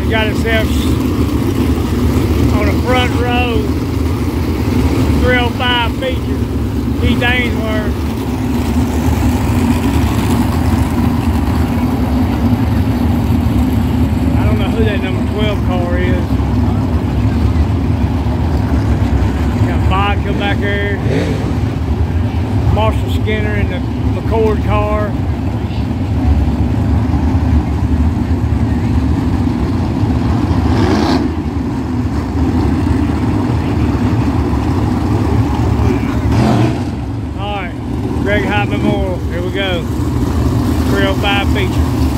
got itself on the front row. 305 feature. Keith Ainsworth. I don't know who that number 12 car is. Got vodka back there. Marshall Skinner in the McCord car. Tree High Memorial. Here we go. 305 feature.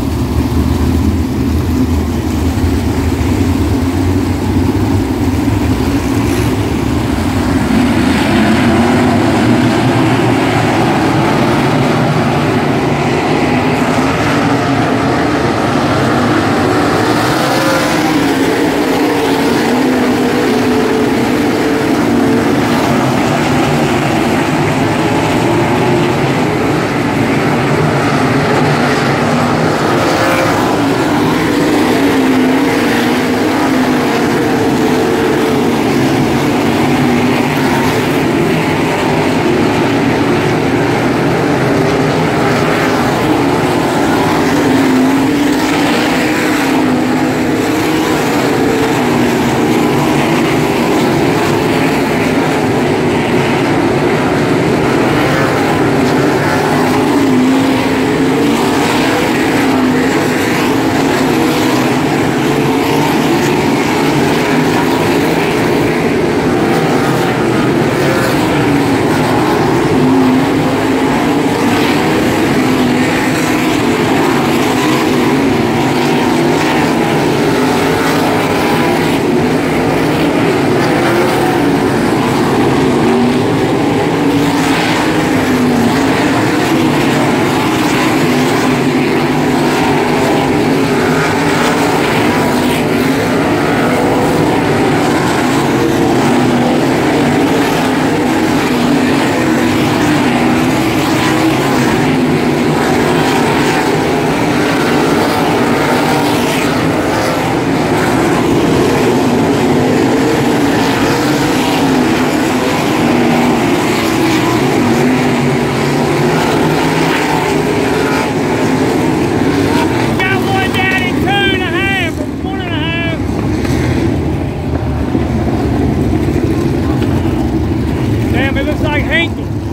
muito.